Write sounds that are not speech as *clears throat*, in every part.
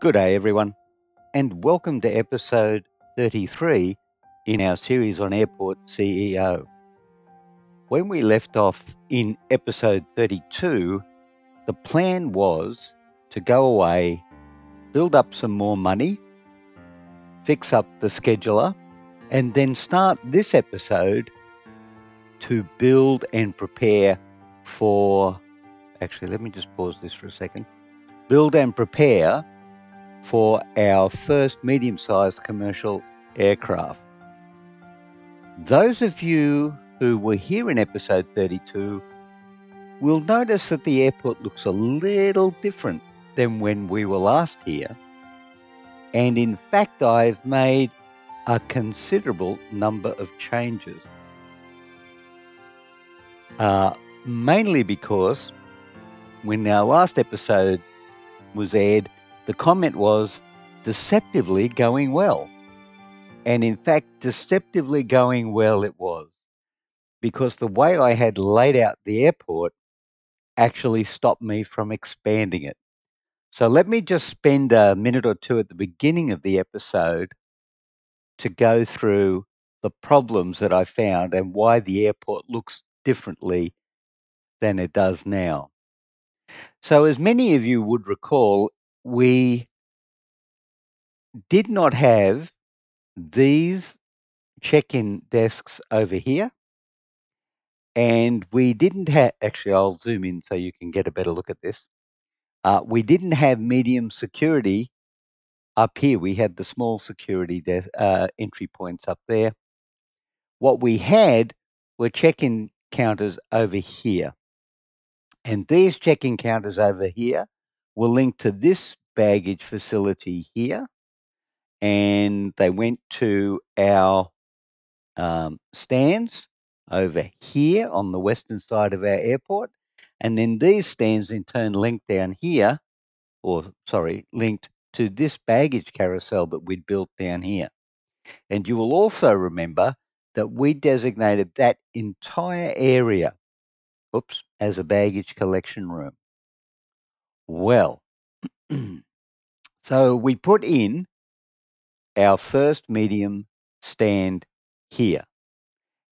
Good day, everyone, and welcome to episode 33 in our series on Airport CEO. When we left off in episode 32, the plan was to go away, build up some more money, fix up the scheduler, and then start this episode to build and prepare for. Actually, let me just pause this for a second. Build and prepare for our first medium sized commercial aircraft. Those of you who were here in episode 32 will notice that the airport looks a little different than when we were last here. And in fact, I've made a considerable number of changes. Uh, mainly because when our last episode was aired, the comment was deceptively going well. And in fact, deceptively going well it was, because the way I had laid out the airport actually stopped me from expanding it. So let me just spend a minute or two at the beginning of the episode to go through the problems that I found and why the airport looks differently than it does now. So, as many of you would recall, we did not have these check-in desks over here. And we didn't have, actually, I'll zoom in so you can get a better look at this. Uh, we didn't have medium security up here. We had the small security uh, entry points up there. What we had were check-in counters over here. And these check-in counters over here were linked to this baggage facility here. And they went to our um, stands over here on the western side of our airport. And then these stands in turn linked down here, or sorry, linked to this baggage carousel that we'd built down here. And you will also remember that we designated that entire area, oops, as a baggage collection room. Well, *clears throat* so we put in our first medium stand here.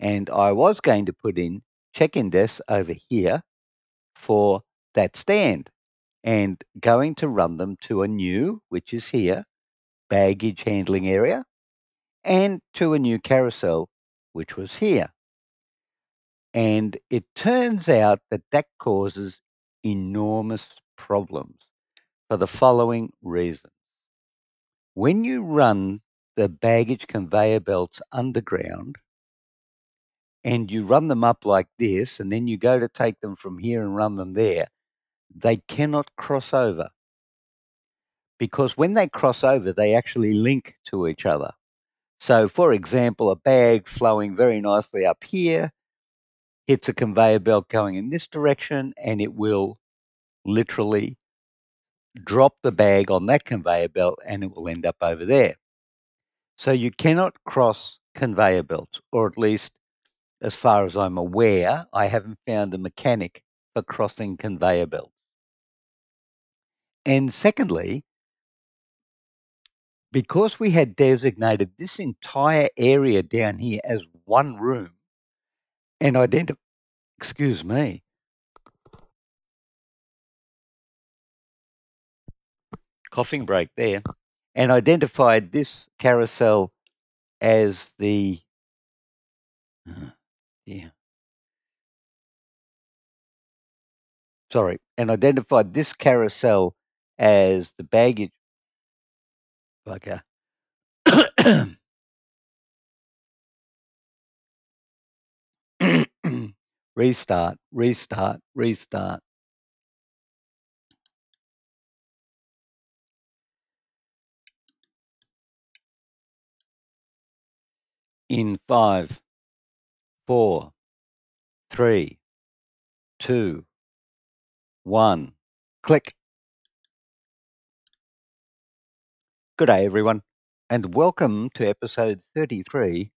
And I was going to put in check-in desks over here for that stand and going to run them to a new, which is here, baggage handling area, and to a new carousel, which was here. And it turns out that that causes enormous problems for the following reasons. When you run the baggage conveyor belts underground and you run them up like this, and then you go to take them from here and run them there, they cannot cross over. Because when they cross over, they actually link to each other. So, for example, a bag flowing very nicely up here hits a conveyor belt going in this direction, and it will literally drop the bag on that conveyor belt and it will end up over there. So you cannot cross conveyor belts, or at least as far as I'm aware, I haven't found a mechanic for crossing conveyor belts. And secondly, because we had designated this entire area down here as one room and identified, excuse me, coughing break there, and identified this carousel as the uh, yeah. Sorry, and identified this carousel as the baggage. Okay. *coughs* restart, restart, restart. In five, four, three, two, one. Click. Good day, everyone, and welcome to episode 33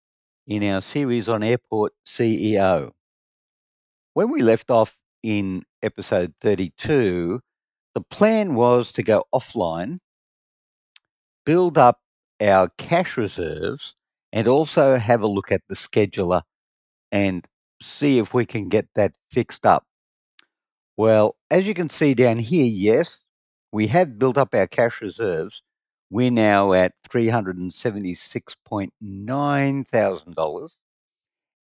in our series on Airport CEO. When we left off in episode 32, the plan was to go offline build up our cash reserves and also have a look at the scheduler and see if we can get that fixed up. Well, as you can see down here, yes, we have built up our cash reserves. We're now at $376.9 thousand,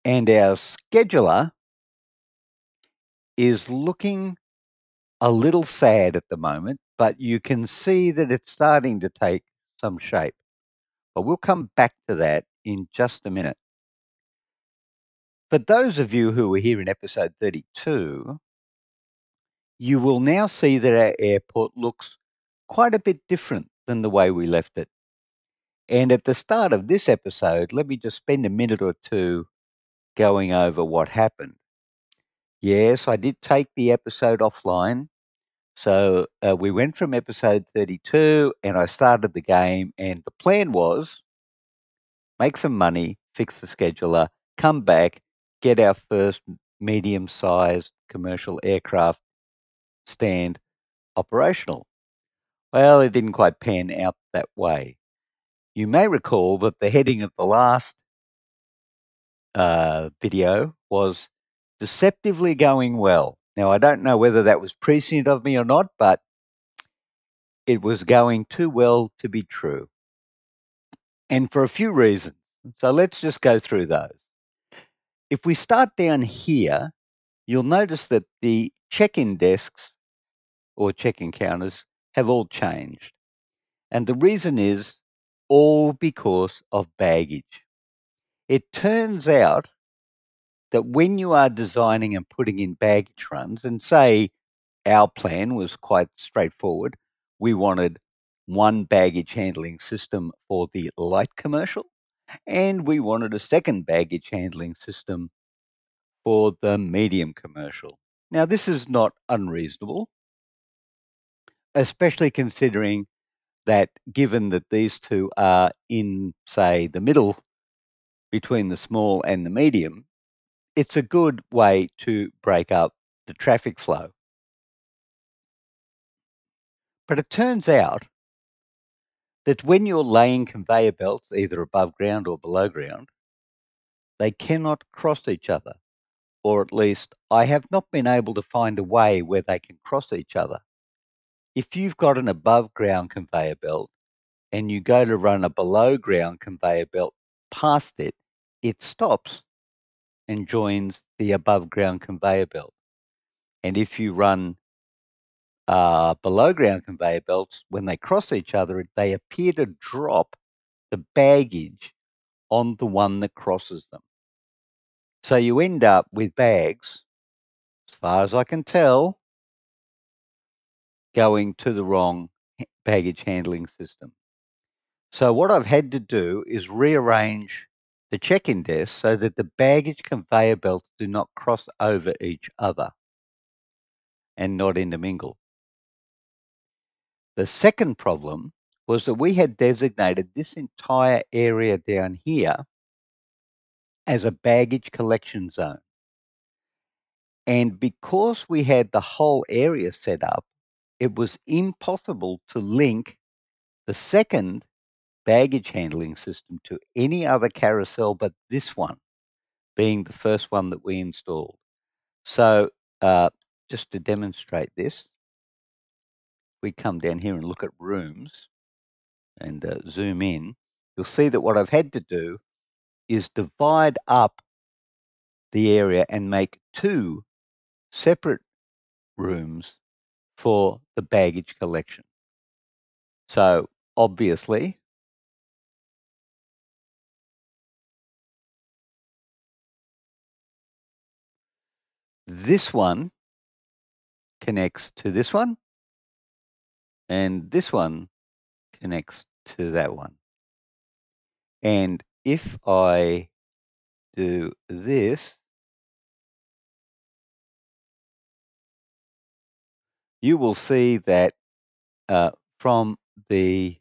and our scheduler is looking a little sad at the moment, but you can see that it's starting to take some shape. But we'll come back to that in just a minute. For those of you who were here in episode 32, you will now see that our airport looks quite a bit different than the way we left it. And at the start of this episode, let me just spend a minute or two going over what happened. Yes, I did take the episode offline. So uh, we went from episode 32 and I started the game, and the plan was make some money, fix the scheduler, come back, get our first medium sized commercial aircraft stand operational. Well, it didn't quite pan out that way. You may recall that the heading of the last uh, video was deceptively going well. Now, I don't know whether that was prescient of me or not, but it was going too well to be true. And for a few reasons. So let's just go through those. If we start down here, you'll notice that the check in desks or check in counters have all changed. And the reason is all because of baggage. It turns out that when you are designing and putting in baggage runs, and say our plan was quite straightforward, we wanted one baggage handling system for the light commercial, and we wanted a second baggage handling system for the medium commercial. Now, this is not unreasonable, especially considering that given that these two are in, say, the middle between the small and the medium, it's a good way to break up the traffic flow. But it turns out that when you're laying conveyor belts, either above ground or below ground, they cannot cross each other. Or at least I have not been able to find a way where they can cross each other. If you've got an above ground conveyor belt and you go to run a below ground conveyor belt past it, it stops and joins the above ground conveyor belt. And if you run uh, below ground conveyor belts, when they cross each other, they appear to drop the baggage on the one that crosses them. So you end up with bags, as far as I can tell, going to the wrong baggage handling system. So what I've had to do is rearrange the check-in desk so that the baggage conveyor belts do not cross over each other and not intermingle. The second problem was that we had designated this entire area down here as a baggage collection zone. And because we had the whole area set up, it was impossible to link the second baggage handling system to any other carousel but this one, being the first one that we installed. So uh, just to demonstrate this, we come down here and look at rooms and uh, zoom in, you'll see that what I've had to do is divide up the area and make two separate rooms for the baggage collection. So obviously This one connects to this one, and this one connects to that one. And if I do this, you will see that uh, from the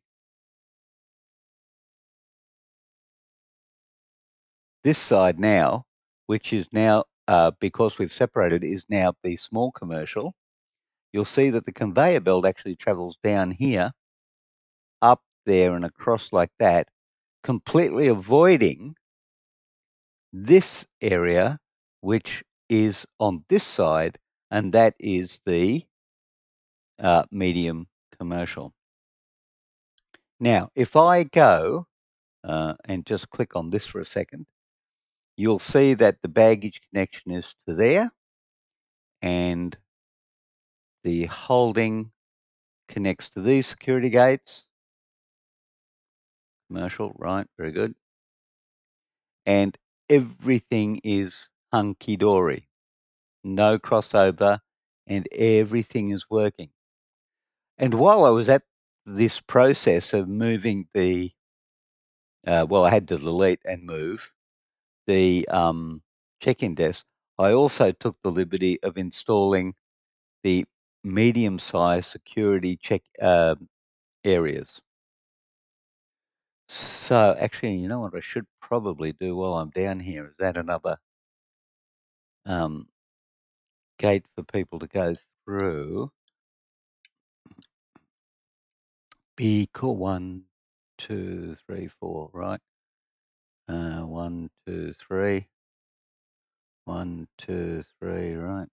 this side now, which is now uh, because we've separated, is now the small commercial. You'll see that the conveyor belt actually travels down here, up there and across like that, completely avoiding this area, which is on this side, and that is the uh, medium commercial. Now, if I go uh, and just click on this for a second, you'll see that the baggage connection is to there and the holding connects to these security gates. Commercial, right, very good. And everything is hunky dory, no crossover, and everything is working. And while I was at this process of moving the, uh, well, I had to delete and move the um, check-in desk. I also took the liberty of installing the medium-sized security check uh, areas. So actually, you know what I should probably do while I'm down here is add another um, gate for people to go through. Be cool. One, two, three, four. Right. Uh, one, two, three. One, two, three. Right.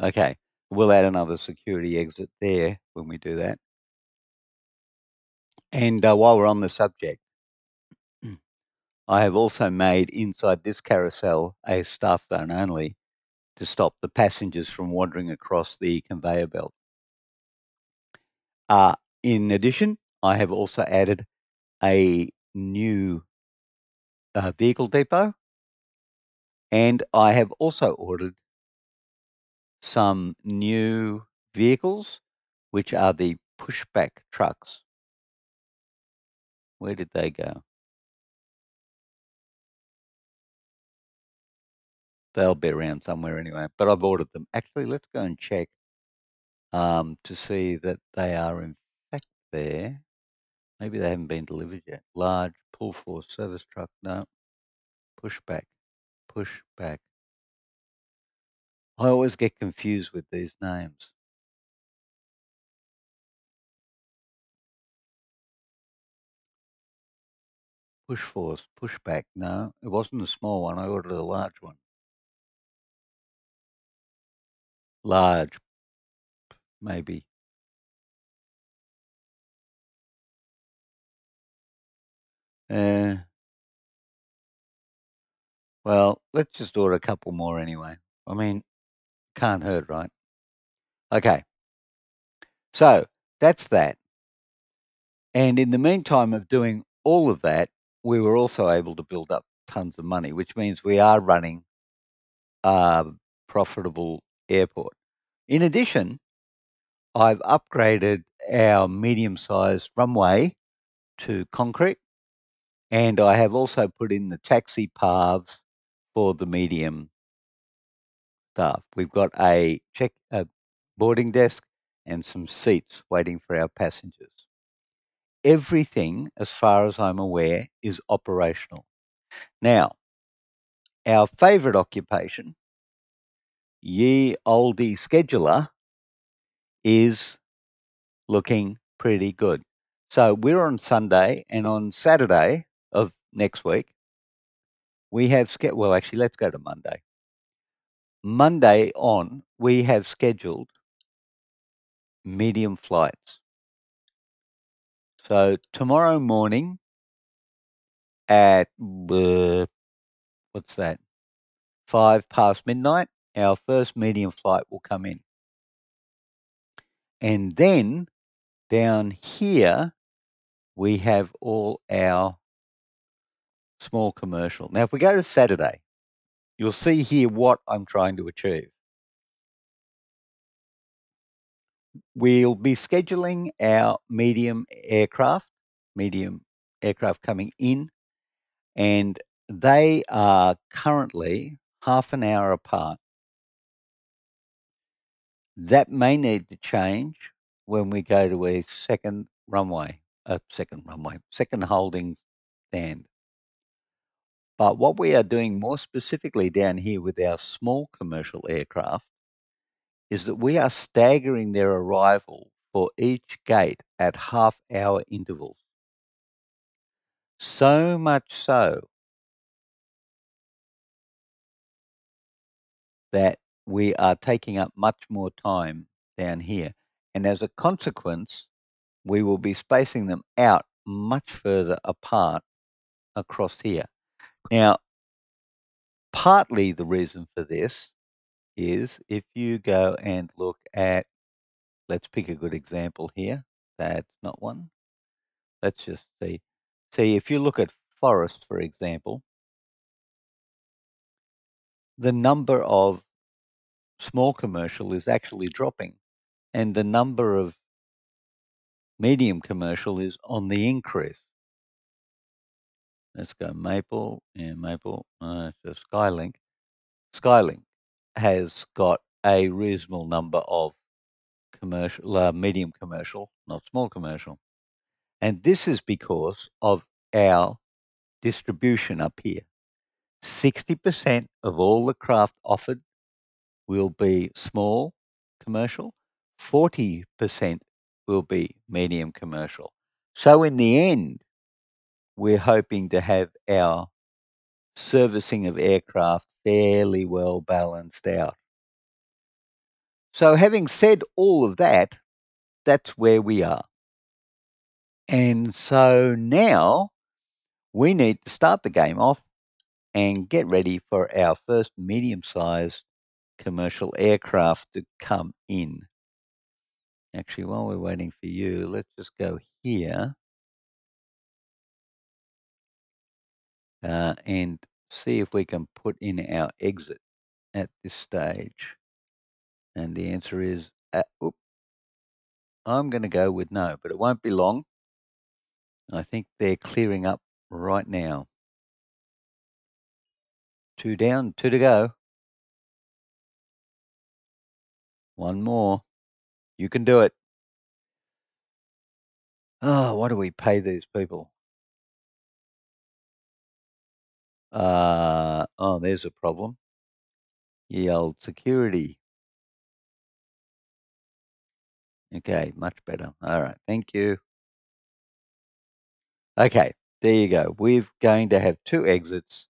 Okay. We'll add another security exit there when we do that. And uh, while we're on the subject, *clears throat* I have also made inside this carousel a staff zone only to stop the passengers from wandering across the conveyor belt. Uh, in addition, I have also added a new uh, vehicle depot and I have also ordered some new vehicles, which are the pushback trucks. Where did they go? They'll be around somewhere anyway, but I've ordered them. Actually, let's go and check um, to see that they are in fact there. Maybe they haven't been delivered yet. Large pull force service truck. No. Pushback. Pushback. I always get confused with these names. Push force, pushback. No, it wasn't a small one. I ordered a large one. Large, maybe. Uh, well, let's just order a couple more anyway. I mean, can't hurt, right? Okay. So that's that. And in the meantime of doing all of that, we were also able to build up tons of money, which means we are running a profitable airport. In addition, I've upgraded our medium-sized runway to concrete, and I have also put in the taxi paths for the medium staff. We've got a check a boarding desk and some seats waiting for our passengers. Everything, as far as I'm aware, is operational. Now, our favourite occupation, ye olde scheduler, is looking pretty good. So we're on Sunday, and on Saturday of next week, we have well, actually, let's go to Monday. Monday on, we have scheduled medium flights. So tomorrow morning at uh, what's that? Five past midnight, our first medium flight will come in. And then down here, we have all our small commercial. Now, if we go to Saturday, you'll see here what I'm trying to achieve. We'll be scheduling our medium aircraft, medium aircraft coming in, and they are currently half an hour apart. That may need to change when we go to a second runway, a second runway, second holding stand. But what we are doing more specifically down here with our small commercial aircraft is that we are staggering their arrival for each gate at half hour intervals. So much so that we are taking up much more time down here. And as a consequence, we will be spacing them out much further apart across here. Now, partly the reason for this is if you go and look at, let's pick a good example here. That's not one. Let's just see. See, if you look at forest, for example, the number of small commercial is actually dropping and the number of medium commercial is on the increase. Let's go Maple, yeah, Maple, uh, so Skylink. Skylink has got a reasonable number of commercial, uh, medium commercial, not small commercial. And this is because of our distribution up here. 60% of all the craft offered will be small commercial, 40% will be medium commercial. So in the end, we're hoping to have our servicing of aircraft fairly well balanced out. So having said all of that, that's where we are. And so now we need to start the game off and get ready for our first medium sized commercial aircraft to come in. Actually, while we're waiting for you, let's just go here uh, and see if we can put in our exit at this stage. And the answer is, uh, oop, I'm going to go with no, but it won't be long. I think they're clearing up right now. Two down, two to go. One more. You can do it. Oh, what do we pay these people? Uh, oh, there's a problem. Ye old security. Okay, much better. All right, thank you. Okay, there you go. We're going to have two exits.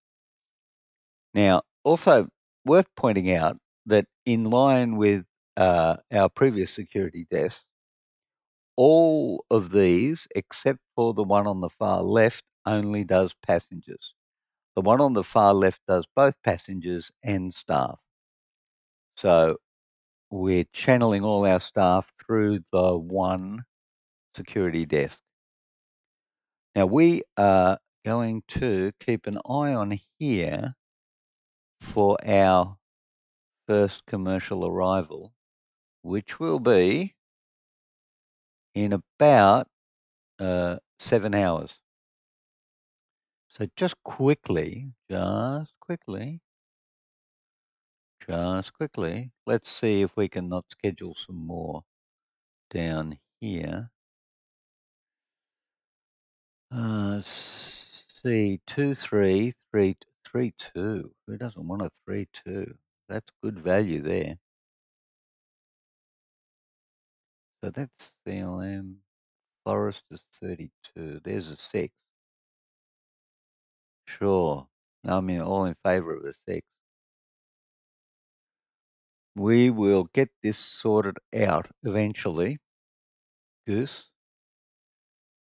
Now, also worth pointing out that in line with uh, our previous security desk, all of these, except for the one on the far left, only does passengers. The one on the far left does both passengers and staff. So we're channeling all our staff through the one security desk. Now we are going to keep an eye on here for our first commercial arrival, which will be in about uh, seven hours. So just quickly, just quickly, just quickly, let's see if we can not schedule some more down here. Uh, see, two, three, three, three, two. Who doesn't want a three, two? That's good value there. So that's CLM. Forest is 32. There's a six. Sure. I mean, all in favor of a six. We will get this sorted out eventually. Goose.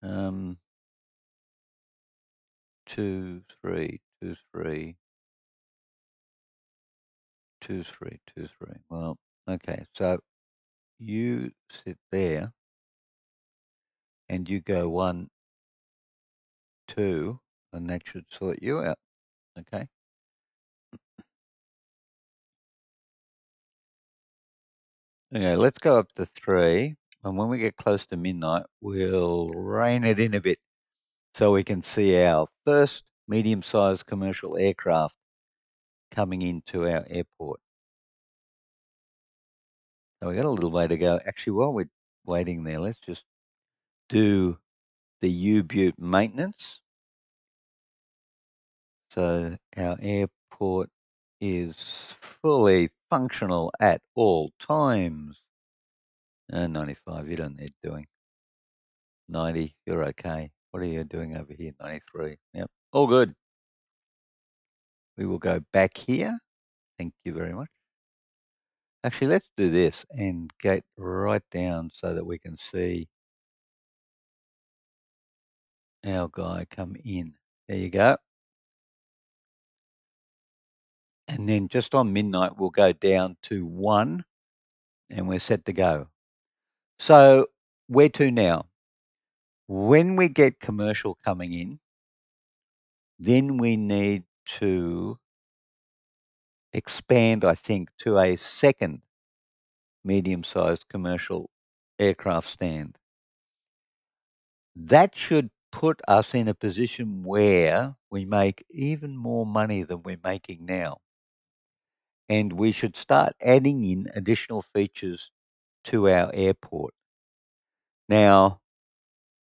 Um, two, three, two, three, two, three, two, three. Well, okay. So you sit there and you go one, two, and that should sort you out. Okay. Okay, let's go up to three. And when we get close to midnight, we'll rein it in a bit so we can see our first medium sized commercial aircraft coming into our airport. So we got a little way to go. Actually, while we're waiting there, let's just do the U-Butte maintenance. So our airport is fully functional at all times. Uh, 95, you don't need doing. 90, you're okay. What are you doing over here? 93. Yep, all good. We will go back here. Thank you very much. Actually, let's do this and get right down so that we can see our guy come in. There you go. And then just on midnight, we'll go down to one and we're set to go. So where to now? When we get commercial coming in, then we need to expand, I think, to a second medium-sized commercial aircraft stand. That should put us in a position where we make even more money than we're making now. And we should start adding in additional features to our airport. Now,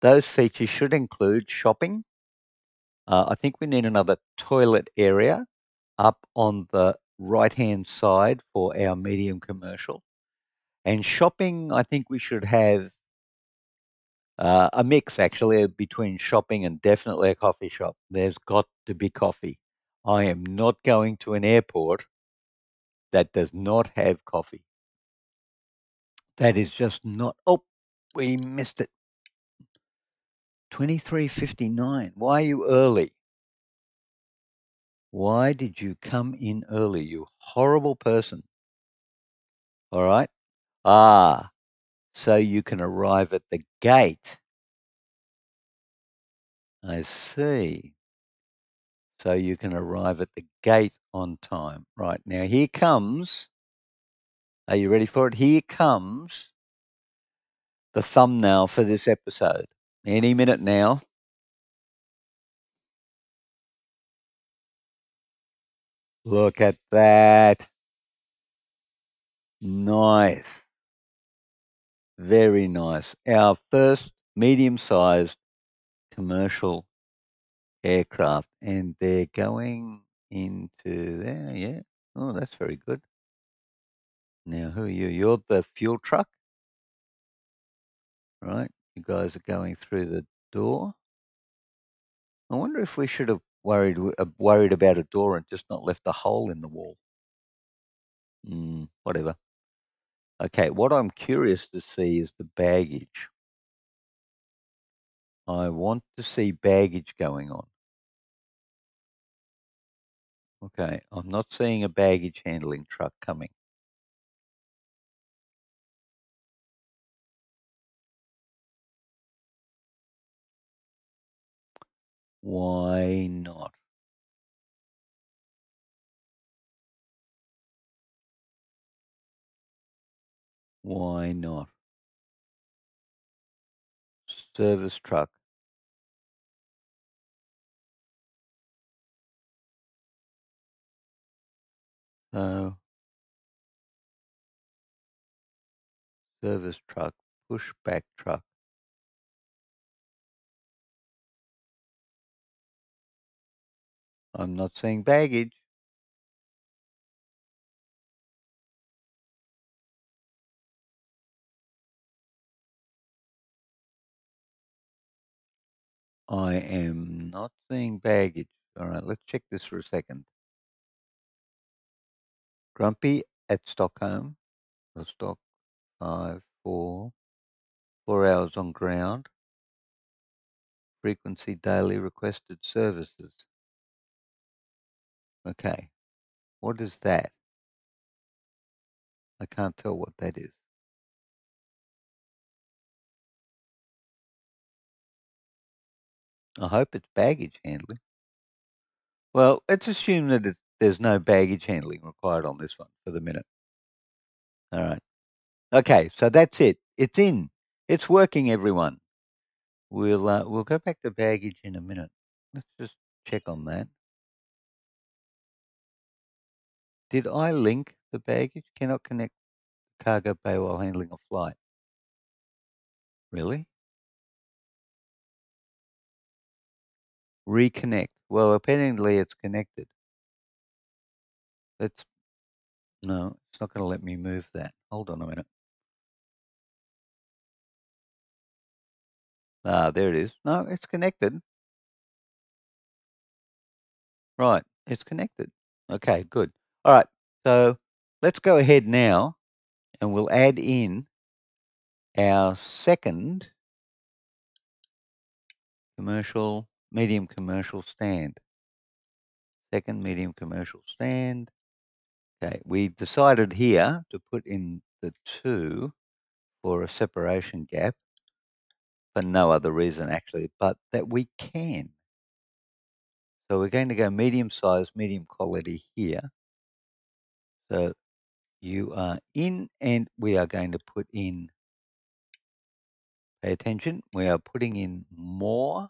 those features should include shopping. Uh, I think we need another toilet area up on the right-hand side for our medium commercial. And shopping, I think we should have uh, a mix actually between shopping and definitely a coffee shop. There's got to be coffee. I am not going to an airport that does not have coffee. That is just not. Oh, we missed it. 2359. Why are you early? Why did you come in early, you horrible person? All right. Ah, so you can arrive at the gate. I see. So you can arrive at the gate on time. Right. Now here comes. Are you ready for it? Here comes the thumbnail for this episode. Any minute now. Look at that. Nice. Very nice. Our first medium sized commercial aircraft, and they're going into there. Yeah. Oh, that's very good. Now, who are you? You're the fuel truck, right? You guys are going through the door. I wonder if we should have worried uh, worried about a door and just not left a hole in the wall. Mm, whatever. Okay, what I'm curious to see is the baggage. I want to see baggage going on. Okay, I'm not seeing a baggage handling truck coming. Why not? Why not? Service truck. Service truck, pushback truck. I'm not seeing baggage. I am not seeing baggage. All right, let's check this for a second. Grumpy at Stockholm, or Stock uh, five, four, four hours on ground. Frequency daily requested services. Okay, what is that? I can't tell what that is. I hope it's baggage handling. Well, let's assume that it, there's no baggage handling required on this one for the minute. All right. Okay, so that's it. It's in. It's working, everyone. We'll uh, we'll go back to baggage in a minute. Let's just check on that. Did I link the baggage? Cannot connect cargo bay while handling a flight. Really? Reconnect. Well, apparently it's connected. Let's, no, it's not going to let me move that. Hold on a minute. Ah, there it is. No, it's connected. Right, it's connected. Okay, good. All right, so let's go ahead now and we'll add in our second commercial, medium commercial stand. Second medium commercial stand. Okay, we decided here to put in the two for a separation gap for no other reason actually, but that we can. So we're going to go medium size, medium quality here. So you are in and we are going to put in, pay attention, we are putting in more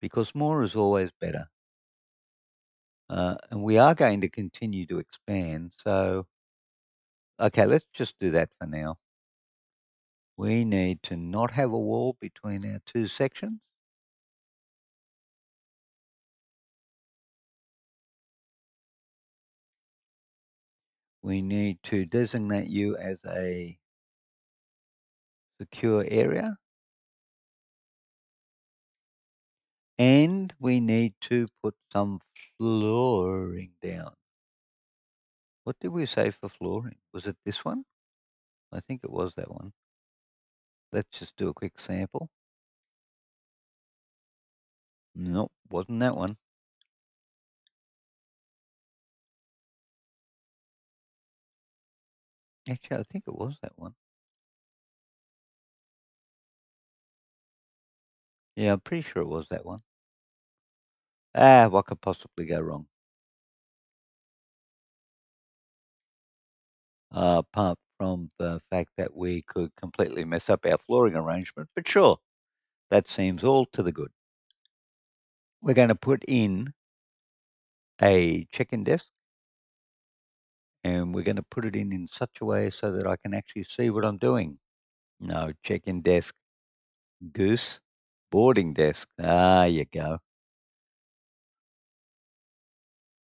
because more is always better. Uh, and we are going to continue to expand. So, okay, let's just do that for now. We need to not have a wall between our two sections. We need to designate you as a secure area. And we need to put some flooring down. What did we say for flooring? Was it this one? I think it was that one. Let's just do a quick sample. Nope, wasn't that one. Actually, I think it was that one. Yeah, I'm pretty sure it was that one. Ah, what could possibly go wrong? Uh, apart from the fact that we could completely mess up our flooring arrangement, but sure, that seems all to the good. We're going to put in a check-in desk and we're going to put it in in such a way so that I can actually see what I'm doing. No, check-in desk, goose, boarding desk. Ah, you go.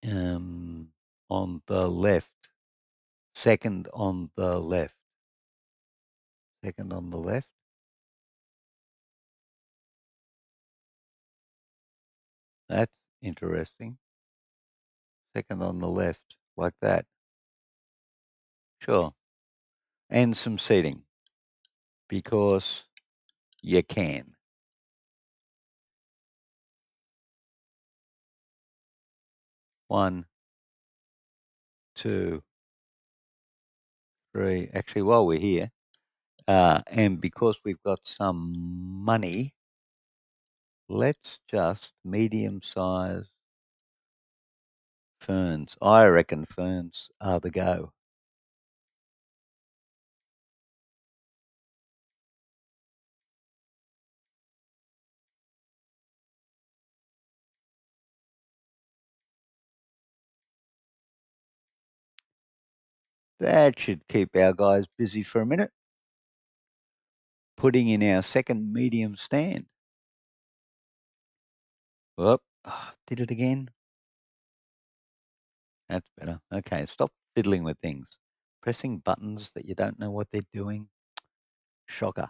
Um, on the left, second on the left, second on the left. That's interesting. Second on the left, like that. Sure. And some seating because you can. One, two, three. Actually, while we're here, uh, and because we've got some money, let's just medium size ferns. I reckon ferns are the go. That should keep our guys busy for a minute. Putting in our second medium stand. Whoop, ah, did it again. That's better. Okay, stop fiddling with things. Pressing buttons that you don't know what they're doing. Shocker.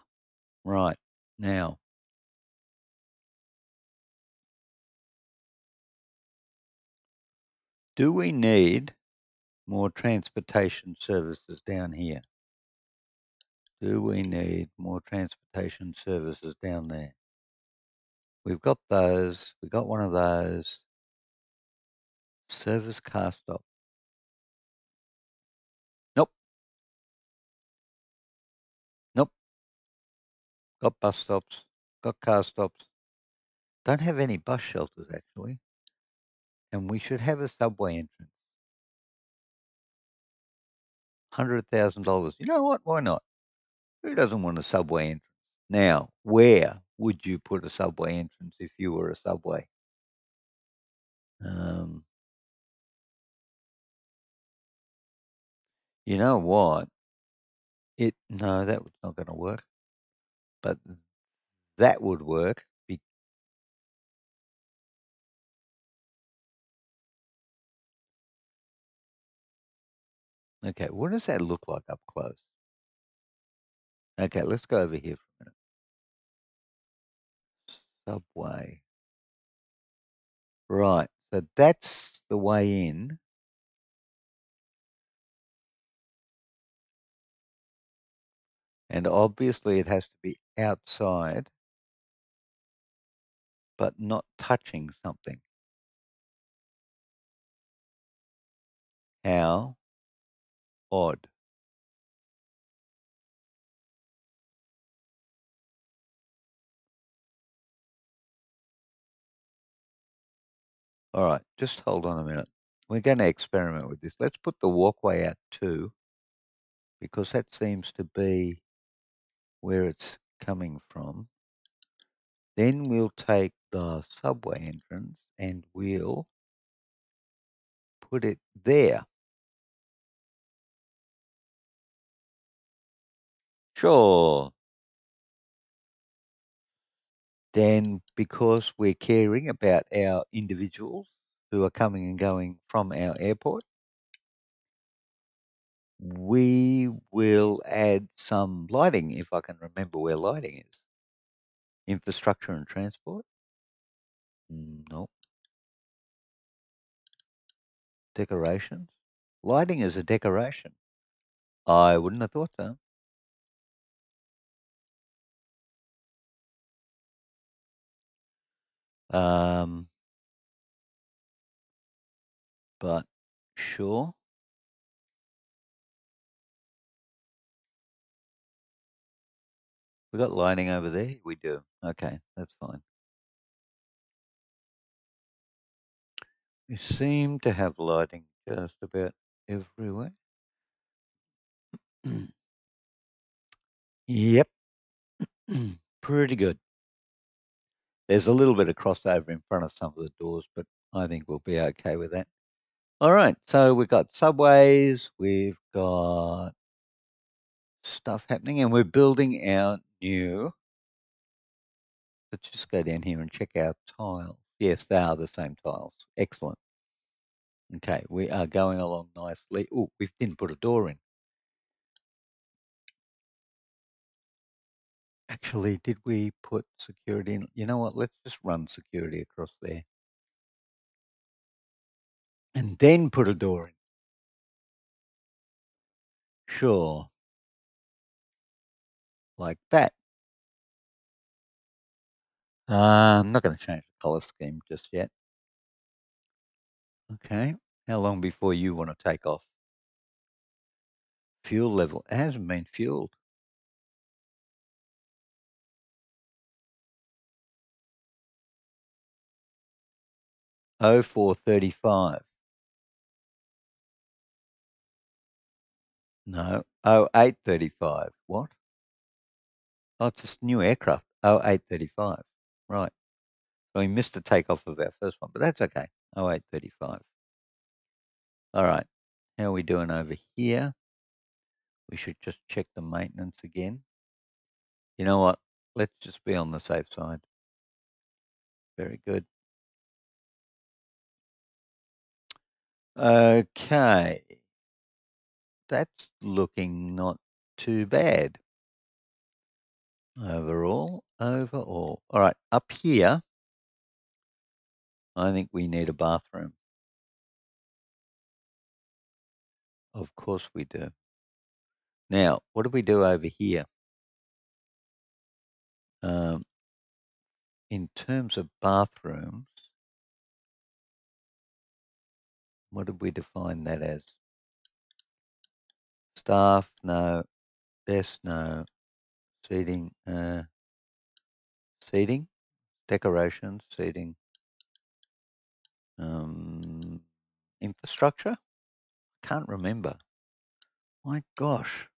Right, now. Do we need more transportation services down here? Do we need more transportation services down there? We've got those. We've got one of those. Service car stop. Nope. Nope. Got bus stops. Got car stops. Don't have any bus shelters actually. And we should have a subway entrance. Hundred thousand dollars. You know what? Why not? Who doesn't want a subway entrance? Now, where would you put a subway entrance if you were a subway? Um, you know what? It no, that was not going to work. But that would work. Okay, what does that look like up close? Okay, let's go over here for a minute. Subway. Right, so that's the way in. And obviously it has to be outside, but not touching something. How odd. All right, just hold on a minute. We're going to experiment with this. Let's put the walkway out too, because that seems to be where it's coming from. Then we'll take the subway entrance and we'll put it there. Sure. Then because we're caring about our individuals who are coming and going from our airport, we will add some lighting, if I can remember where lighting is. Infrastructure and transport? No. Decorations? Lighting is a decoration. I wouldn't have thought so. Um, but sure. We got lighting over there? We do. Okay, that's fine. We seem to have lighting just about everywhere. *clears throat* yep. *clears throat* Pretty good. There's a little bit of crossover in front of some of the doors, but I think we'll be okay with that. All right, so we've got subways, we've got stuff happening, and we're building out new. Let's just go down here and check our tiles. Yes, they are the same tiles. Excellent. Okay, we are going along nicely. Oh, we didn't put a door in. Actually, did we put security in? You know what? Let's just run security across there. And then put a door in. Sure. Like that. Uh, I'm not going to change the color scheme just yet. Okay. How long before you want to take off? Fuel level. It hasn't been fueled. Oh four thirty five. No. Oh eight thirty five. What? Oh, it's a new aircraft. Oh eight thirty five. Right. So we missed the takeoff of our first one, but that's okay. Oh eight thirty five. All right. How are we doing over here? We should just check the maintenance again. You know what? Let's just be on the safe side. Very good. Okay. That's looking not too bad. Overall, overall. All right, up here, I think we need a bathroom. Of course we do. Now, what do we do over here? Um, in terms of bathrooms, what did we define that as? Staff, no. Desk, no. Seating, uh, seating, decoration, seating, um, infrastructure. Can't remember. My gosh.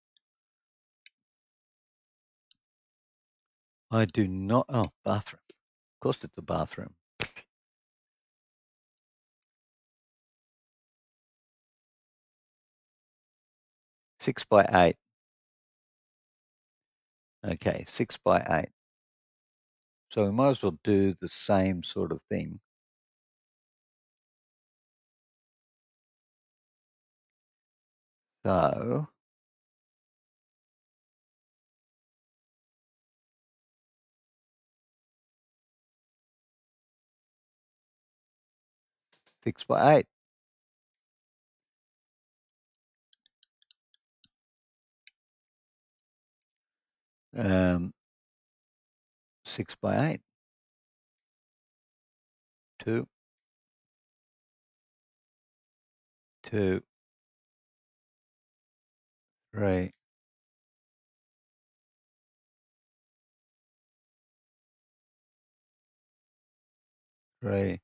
I do not. Oh, bathroom. Of course, it's a bathroom. Six by eight. Okay, six by eight. So we might as well do the same sort of thing. So six by eight. Um, six by eight. Two. Two. Three. Three.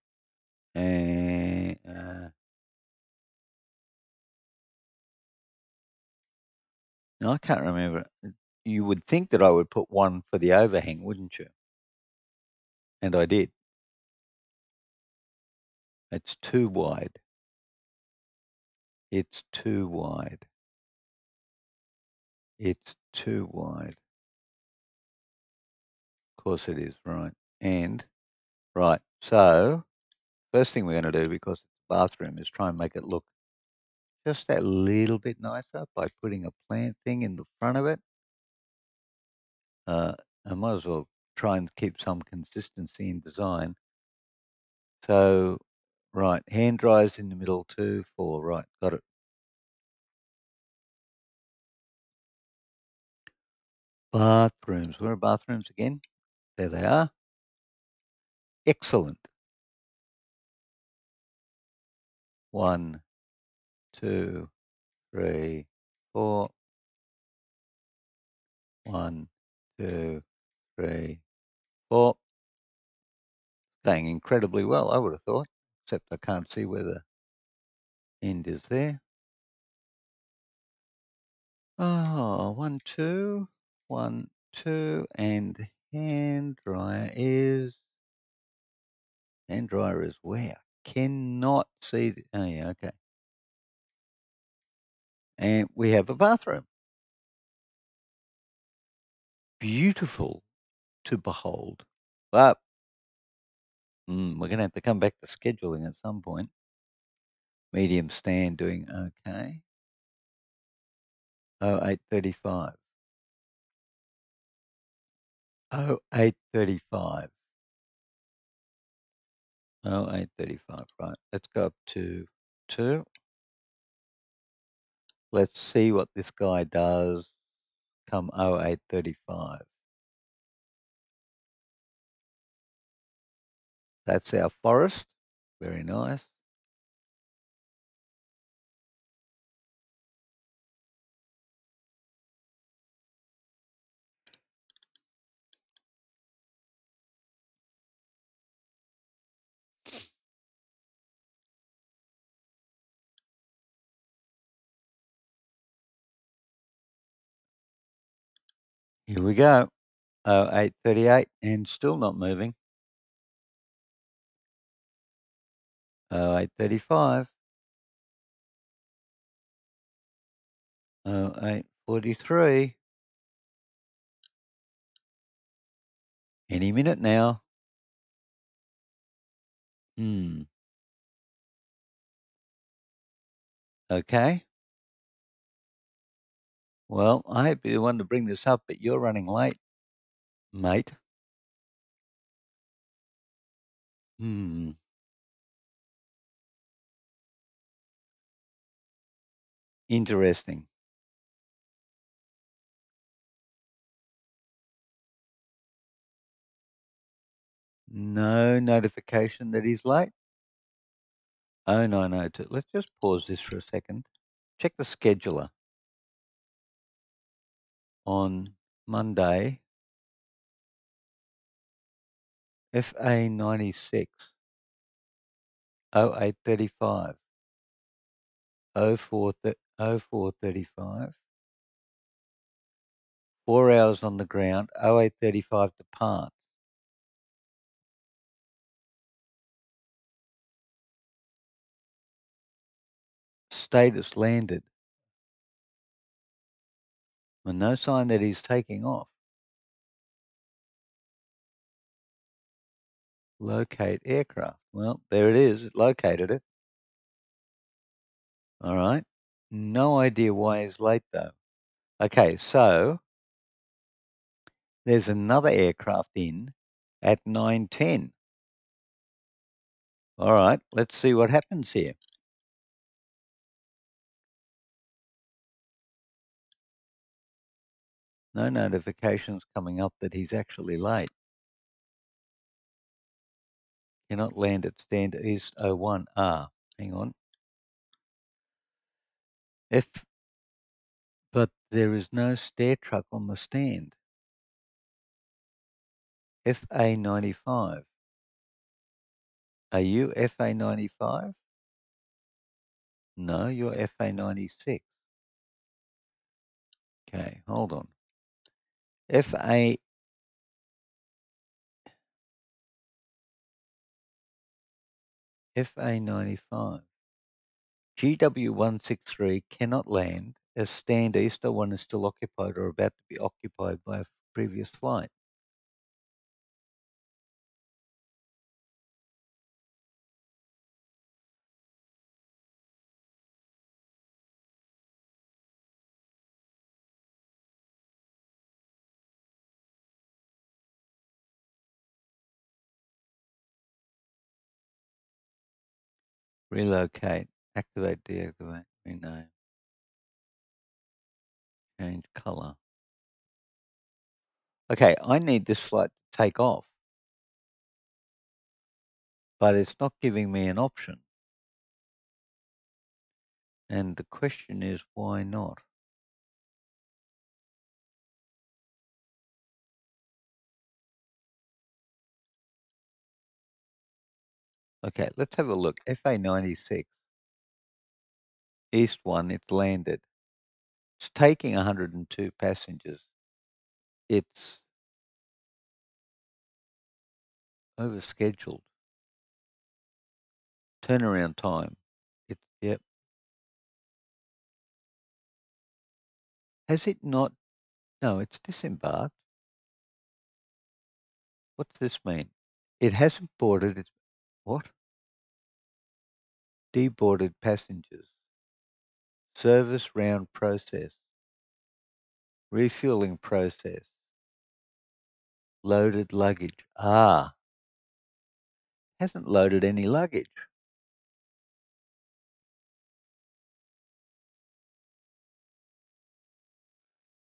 And uh, no, I can't remember. You would think that I would put one for the overhang, wouldn't you? And I did. It's too wide. It's too wide. It's too wide. Of course it is, right. And, right, so first thing we're going to do, because it's bathroom, is try and make it look just that little bit nicer by putting a plant thing in the front of it. Uh, I might as well try and keep some consistency in design. So, right, hand dryers in the middle, two, four, right, got it. Bathrooms, where are bathrooms again? There they are. Excellent. One, two, three, four. One, two, three, four. Going incredibly well, I would have thought, except I can't see where the end is there. Oh, one, two, one, two, and hand dryer is hand dryer is where? Cannot see. The, oh yeah, okay. And we have a bathroom. Beautiful to behold. But mm, we're going to have to come back to scheduling at some point. Medium stand doing okay. Oh, 835. Oh, 835. Oh, 835. Right. Let's go up to 2. Let's see what this guy does come 0835. That's our forest. Very nice. Here we go. Oh, 838 and still not moving. Oh, 835. Oh, 843. Any minute now. Hmm. Okay. Well, I hope you wanted to bring this up, but you're running late, mate. Hmm. Interesting. No notification that he's late. Oh, no, no. Let's just pause this for a second. Check the scheduler on Monday, FA96, 0835, 04, 0435, four hours on the ground, 0835 depart. Status landed. No sign that he's taking off. Locate aircraft. Well, there it is. It located it. All right. No idea why he's late though. Okay, so there's another aircraft in at 9:10. All right, let's see what happens here. No notifications coming up that he's actually late. Cannot land at stand east 01. Ah, hang on. If but there is no stair truck on the stand. FA95. Are you FA95? No, you're FA96. Okay, hold on. FA FA95. GW163 cannot land as stand east 01 is still occupied or about to be occupied by a previous flight. Relocate, activate, deactivate, rename, change color. Okay, I need this flight to take off, but it's not giving me an option. And the question is, why not? Okay, let's have a look. FA96, East 1, it's landed. It's taking 102 passengers. It's overscheduled. Turnaround time. It's, yep. Has it not? No, it's disembarked. What's this mean? It hasn't boarded. It's? Deboarded passengers. Service round process. Refueling process. Loaded luggage. Ah. Hasn't loaded any luggage.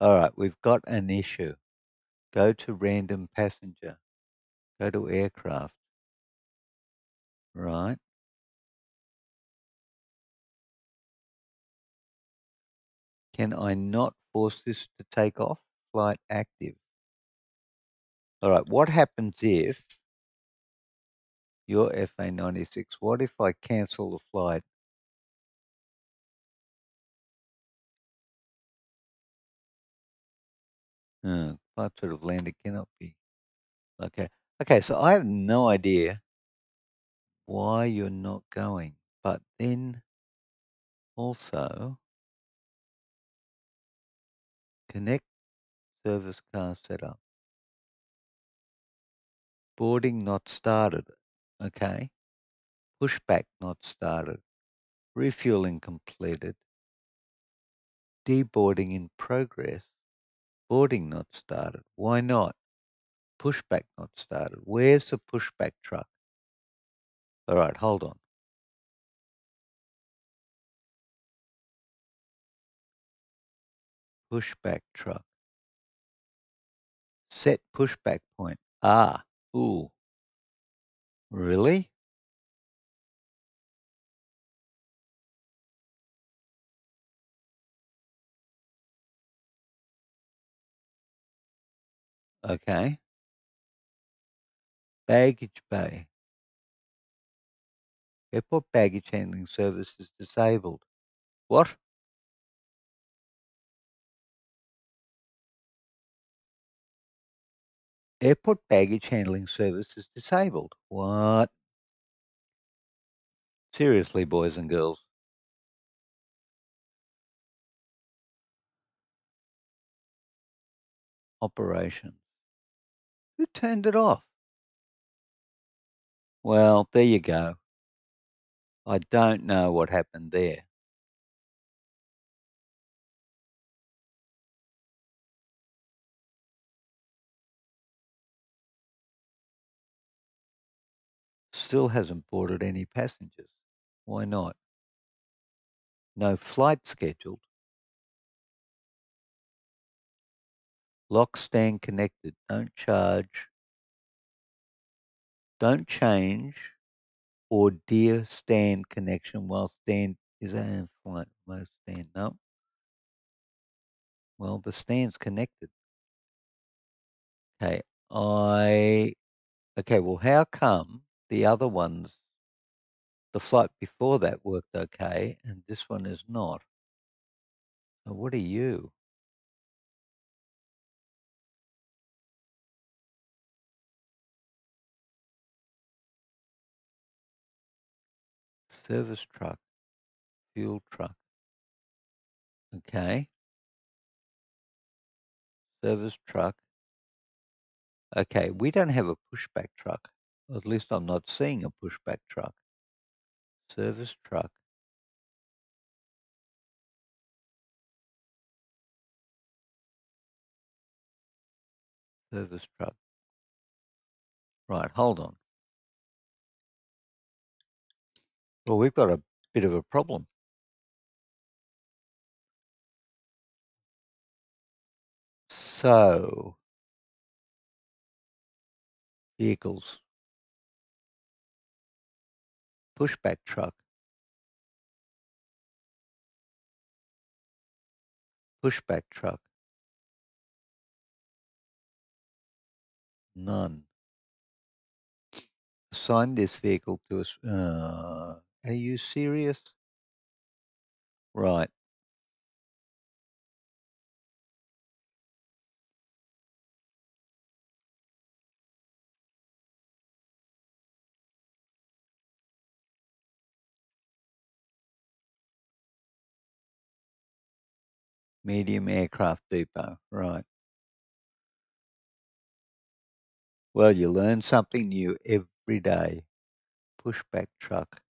All right, we've got an issue. Go to random passenger. Go to aircraft. Right. Can I not force this to take off? Flight active. All right, what happens if you're FA96? What if I cancel the flight? Uh, flight sort of landed cannot be. Okay. Okay, so I have no idea why you're not going. But then also connect service car setup. Boarding not started. Okay. Pushback not started. Refueling completed. Deboarding in progress. Boarding not started. Why not? Pushback not started. Where's the pushback truck? All right, hold on. Pushback truck. Set pushback point. Ah, ooh. Really? Okay. Baggage bay. Airport baggage handling service is disabled. What? Airport baggage handling service is disabled. What? Seriously, boys and girls. Operations. Who turned it off? Well, there you go. I don't know what happened there. Still hasn't boarded any passengers. Why not? No flight scheduled. Lock stand connected. Don't charge. Don't change or dear stand connection while stand is in flight. Most stand. No. Well, the stand's connected. Okay. I okay, well how come the other ones the flight before that worked okay and this one is not? Now, what are you? Service truck, fuel truck. Okay. Service truck. Okay, we don't have a pushback truck. At least I'm not seeing a pushback truck. Service truck. Service truck. Right, hold on. Well, we've got a bit of a problem. So, vehicles, pushback truck, pushback truck, none. Assign this vehicle to us. Uh, are you serious? Right. Medium aircraft depot. Right. Well, you learn something new every day. Pushback truck.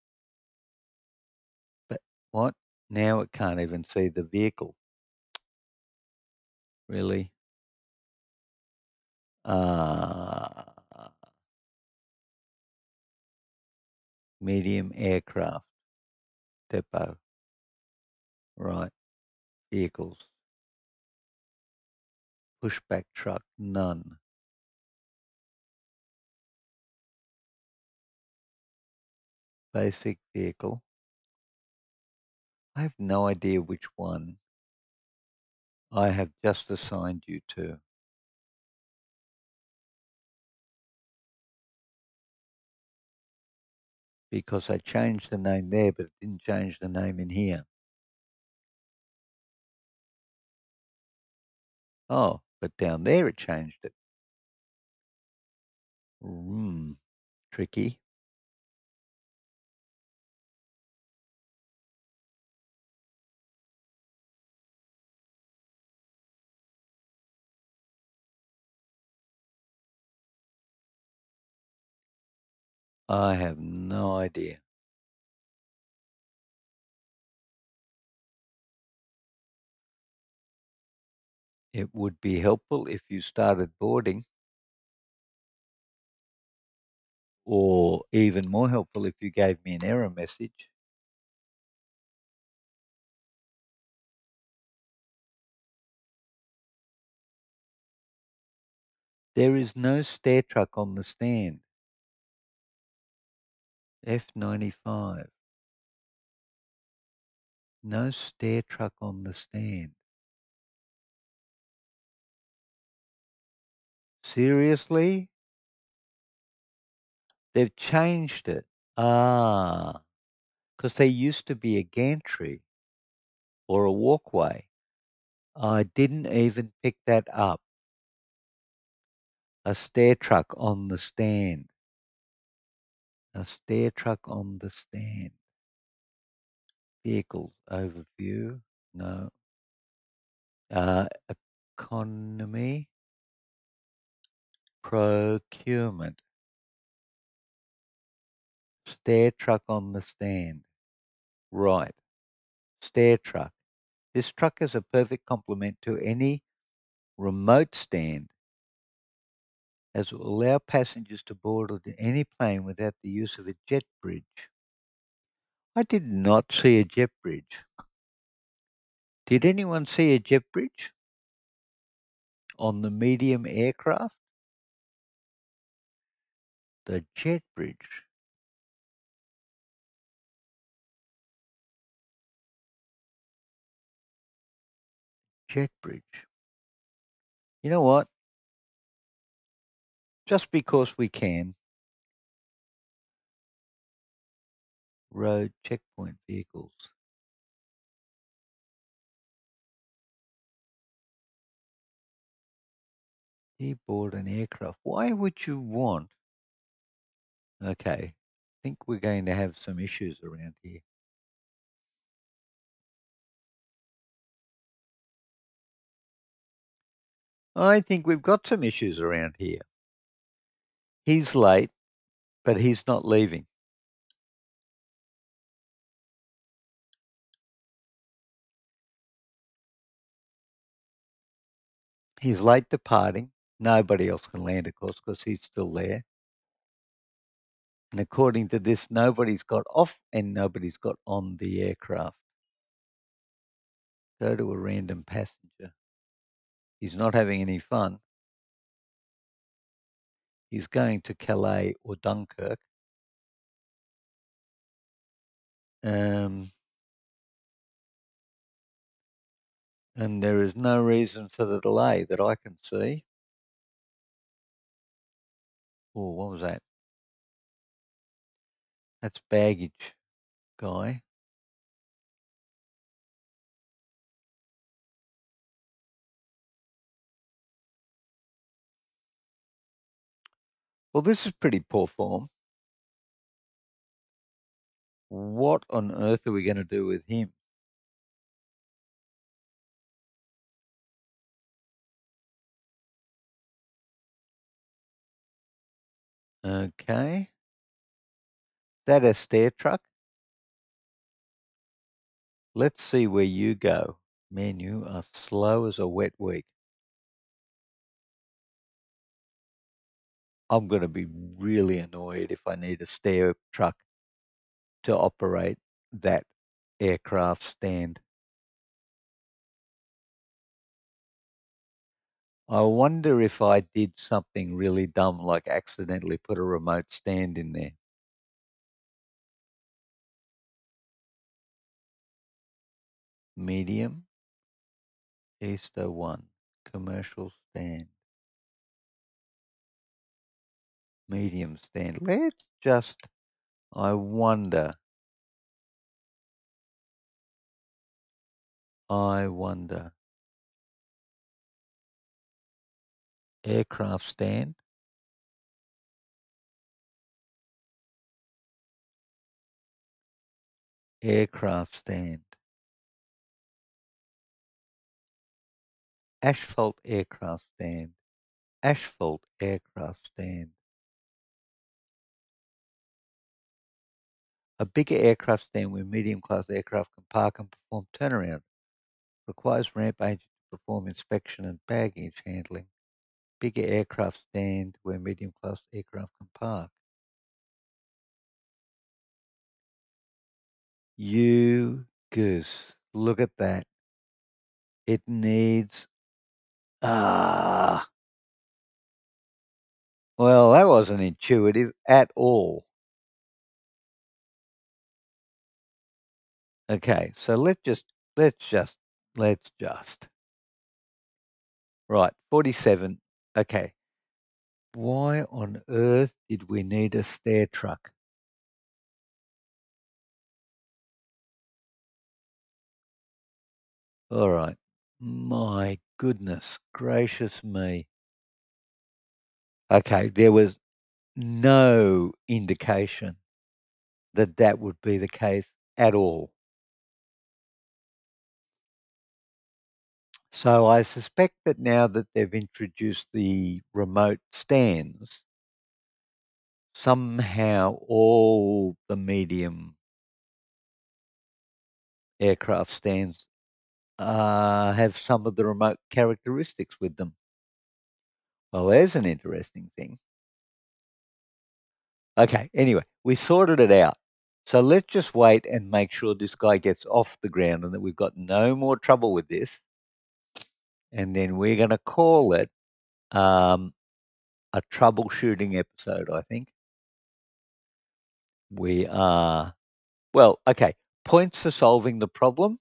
What? Now it can't even see the vehicle. Really? Uh, medium aircraft depot. Right. Vehicles. Pushback truck. None. Basic vehicle. I have no idea which one I have just assigned you to. Because I changed the name there, but it didn't change the name in here. Oh, but down there it changed it. Hmm, tricky. I have no idea. It would be helpful if you started boarding. Or even more helpful if you gave me an error message. There is no stair truck on the stand. F95. No stair truck on the stand. Seriously? They've changed it. Ah, because there used to be a gantry or a walkway. I didn't even pick that up. A stair truck on the stand. A stair truck on the stand. Vehicles overview. No. Uh, economy. Procurement. Stair truck on the stand. Right. Stair truck. This truck is a perfect complement to any remote stand as it will allow passengers to board on any plane without the use of a jet bridge. I did not see a jet bridge. Did anyone see a jet bridge on the medium aircraft? The jet bridge. Jet bridge. You know what? Just because we can. Road checkpoint vehicles. He bought an aircraft. Why would you want? Okay, I think we're going to have some issues around here. I think we've got some issues around here. He's late, but he's not leaving. He's late departing. Nobody else can land, of course, because he's still there. And according to this, nobody's got off and nobody's got on the aircraft. Go to a random passenger. He's not having any fun. He's going to Calais or Dunkirk. Um, and there is no reason for the delay that I can see. Oh, what was that? That's baggage guy. Well, this is pretty poor form. What on earth are we going to do with him? Okay. That a stair truck? Let's see where you go. Man, you are slow as a wet week. I'm going to be really annoyed if I need a stair truck to operate that aircraft stand. I wonder if I did something really dumb like accidentally put a remote stand in there. Medium, Easter 1, commercial stand. Medium stand. Let's just, I wonder, I wonder. Aircraft stand. Aircraft stand. Asphalt aircraft stand. Asphalt aircraft stand. A bigger aircraft stand where medium-class aircraft can park and perform turnaround. Requires ramp agent to perform inspection and baggage handling. Bigger aircraft stand where medium-class aircraft can park. You goose. Look at that. It needs ah. Well, that wasn't intuitive at all. Okay, so let's just let's just let's just. Right 47 okay. Why on earth did we need a stair truck? All right my goodness gracious me. Okay there was no indication that that would be the case at all So I suspect that now that they've introduced the remote stands, somehow all the medium aircraft stands uh, have some of the remote characteristics with them. Well, there's an interesting thing. Okay, anyway, we sorted it out. So let's just wait and make sure this guy gets off the ground and that we've got no more trouble with this. And then we're going to call it um, a troubleshooting episode, I think. We are, well, okay, points for solving the problem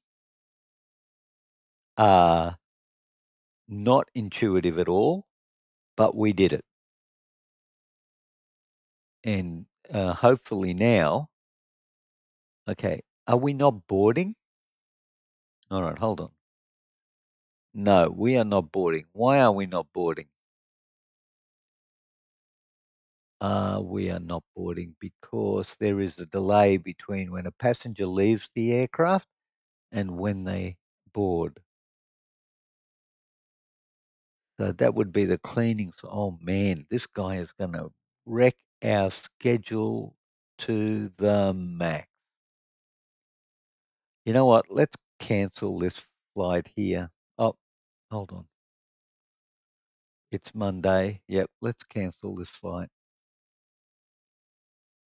are not intuitive at all, but we did it. And uh, hopefully now, okay, are we not boarding? All right, hold on. No, we are not boarding. Why are we not boarding? Uh, we are not boarding because there is a delay between when a passenger leaves the aircraft and when they board. So that would be the cleaning. Oh man, this guy is going to wreck our schedule to the max. You know what? Let's cancel this flight here. Hold on. It's Monday. Yep, let's cancel this flight.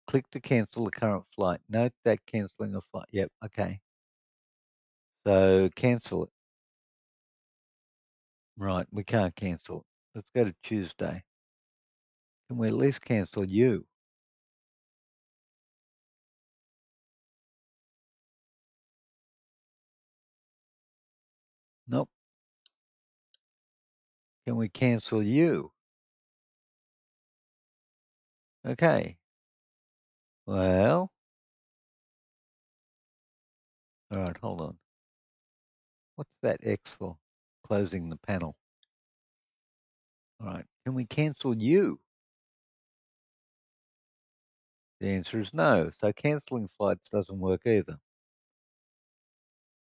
Click to cancel the current flight. Note that canceling a flight. Yep, okay. So cancel it. Right, we can't cancel it. Let's go to Tuesday. Can we at least cancel you? Can we cancel you? Okay. Well. All right, hold on. What's that X for? Closing the panel. All right. Can we cancel you? The answer is no. So canceling flights doesn't work either.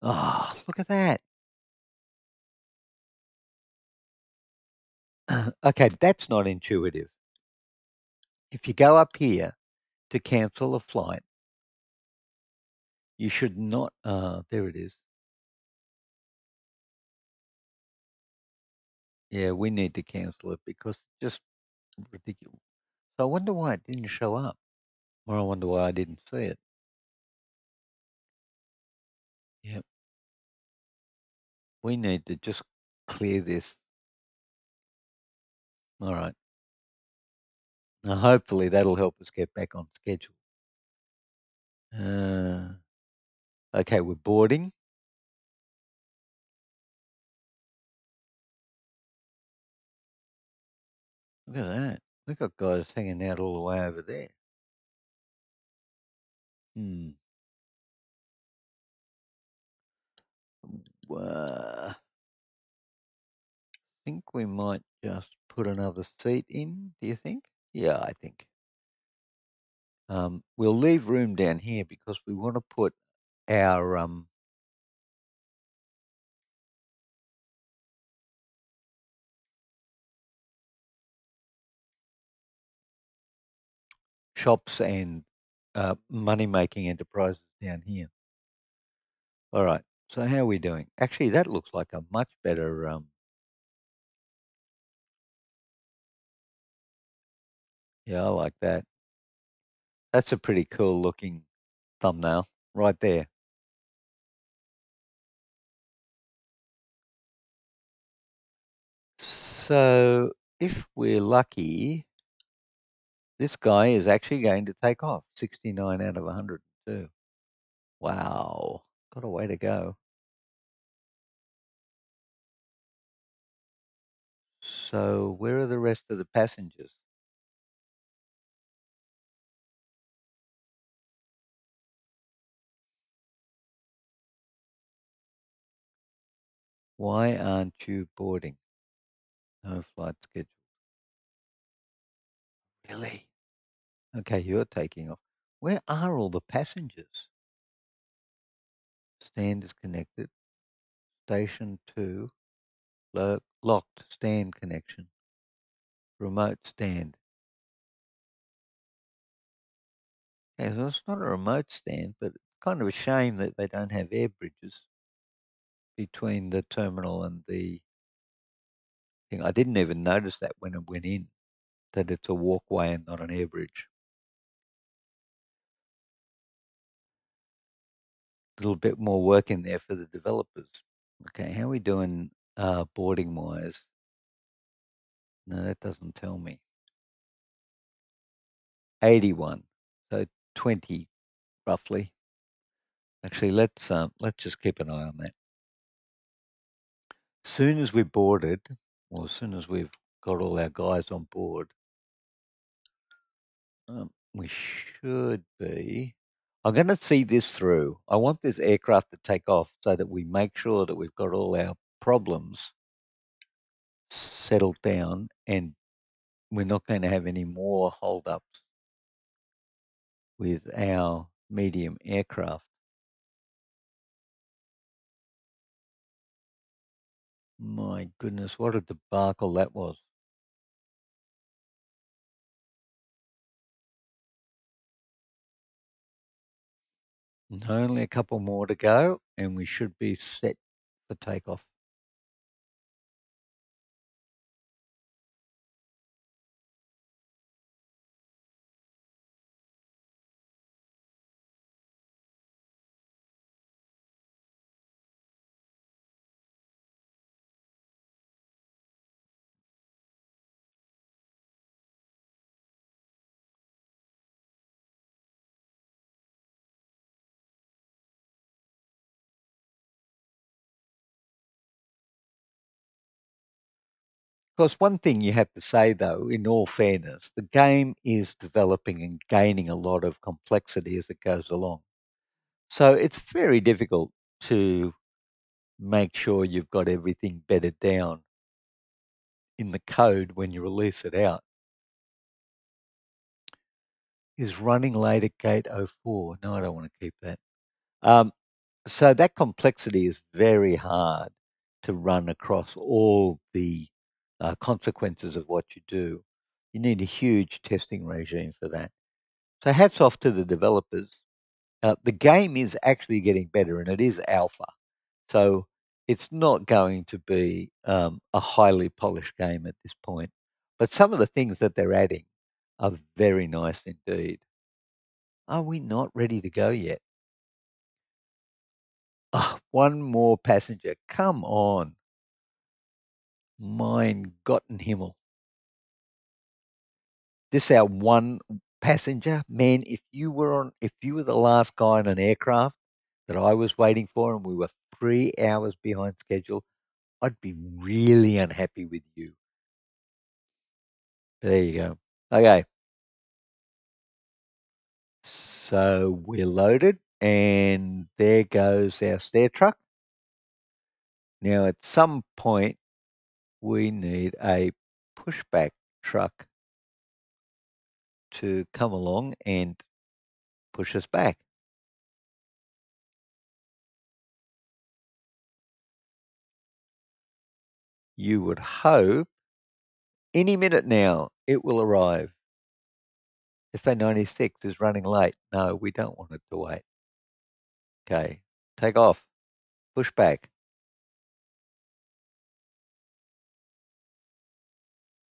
Ah, oh, look at that. *clears throat* okay, that's not intuitive. If you go up here to cancel a flight, you should not, uh, there it is. Yeah, we need to cancel it because just ridiculous. So I wonder why it didn't show up. Or I wonder why I didn't see it. Yep. We need to just clear this. All right. Now, hopefully that'll help us get back on schedule. Uh, okay, we're boarding. Look at that. We've got guys hanging out all the way over there. Hmm. Uh, I think we might just put another seat in, do you think? Yeah, I think. Um, we'll leave room down here because we want to put our um, shops and uh, money-making enterprises down here. All right. So how are we doing? Actually, that looks like a much better. Um, yeah, I like that. That's a pretty cool looking thumbnail right there. So if we're lucky, this guy is actually going to take off 69 out of 102. Wow, got a way to go. So where are the rest of the passengers? Why aren't you boarding? No flight schedule. Really? Okay, you're taking off. Where are all the passengers? Stand is connected. Station 2. Locked stand connection. Remote stand. Okay, so it's not a remote stand, but it's kind of a shame that they don't have air bridges between the terminal and the thing. I didn't even notice that when I went in, that it's a walkway and not an air bridge. A little bit more work in there for the developers. Okay, how are we doing uh, boarding wise? No, that doesn't tell me. 81, so 20 roughly. Actually, let's um, let's just keep an eye on that. Soon as we boarded, or as soon as we've got all our guys on board, um, we should be. I'm going to see this through. I want this aircraft to take off so that we make sure that we've got all our problems settled down and we're not going to have any more holdups with our medium aircraft. My goodness, what a debacle that was. Only a couple more to go, and we should be set for takeoff. Because one thing you have to say, though, in all fairness, the game is developing and gaining a lot of complexity as it goes along. So it's very difficult to make sure you've got everything bedded down in the code when you release it out. Is running late at gate 04. No, I don't want to keep that. Um, so that complexity is very hard to run across all the uh, consequences of what you do. You need a huge testing regime for that. So hats off to the developers. Uh, the game is actually getting better and it is alpha. So it's not going to be um, a highly polished game at this point. But some of the things that they're adding are very nice indeed. Are we not ready to go yet? Oh, one more passenger. Come on. Mein Gottenhimmel. Himmel. This our one passenger. Man, if you were on if you were the last guy on an aircraft that I was waiting for and we were three hours behind schedule, I'd be really unhappy with you. There you go. Okay. So we're loaded and there goes our stair truck. Now at some point we need a pushback truck to come along and push us back. You would hope any minute now it will arrive. FA96 is running late. No, we don't want it to wait. Okay, take off. Push back.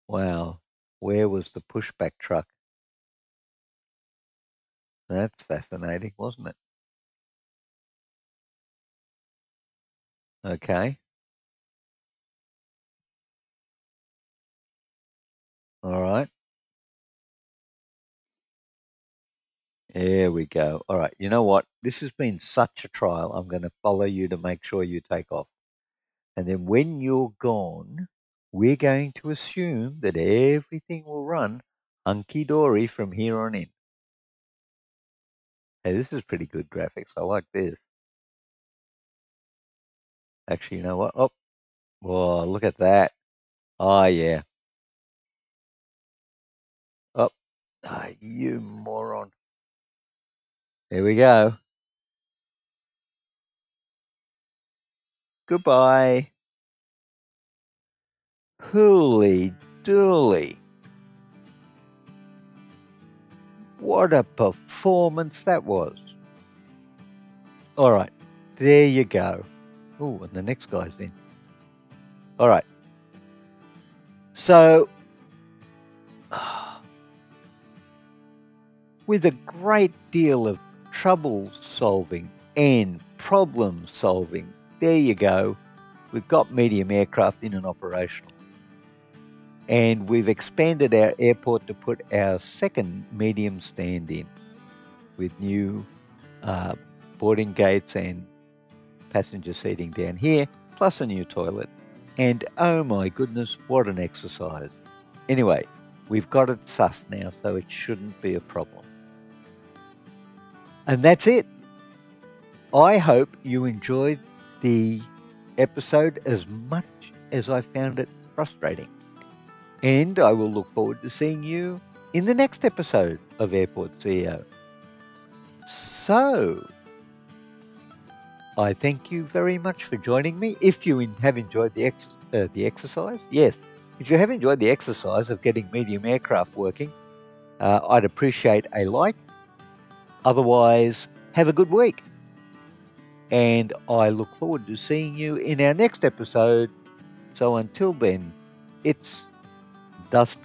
Wow, where was the pushback truck? That's fascinating, wasn't it? Okay. All right. There we go. All right. You know what? This has been such a trial. I'm going to follow you to make sure you take off. And then when you're gone, we're going to assume that everything will run hunky dory from here on in. Hey, this is pretty good graphics. I like this. Actually, you know what? Oh, whoa, look at that. Oh, yeah. Oh, oh you moron. There we go. Goodbye. Holy dooly. What a performance that was. All right, there you go. Oh, and the next guy's in. All right. So, *sighs* with a great deal of trouble solving and problem solving, there you go. We've got medium aircraft in and operational. And we've expanded our airport to put our second medium stand in with new uh, boarding gates and passenger seating down here, plus a new toilet. And oh my goodness, what an exercise. Anyway, we've got it sussed now, so it shouldn't be a problem. And that's it. I hope you enjoyed the episode as much as I found it frustrating. And I will look forward to seeing you in the next episode of Airport CEO. So, I thank you very much for joining me. If you have enjoyed the, ex- uh, the exercise, yes, if you have enjoyed the exercise of getting medium aircraft working, uh, I'd appreciate a like. Otherwise, have a good week. And I look forward to seeing you in our next episode. So until then, it's das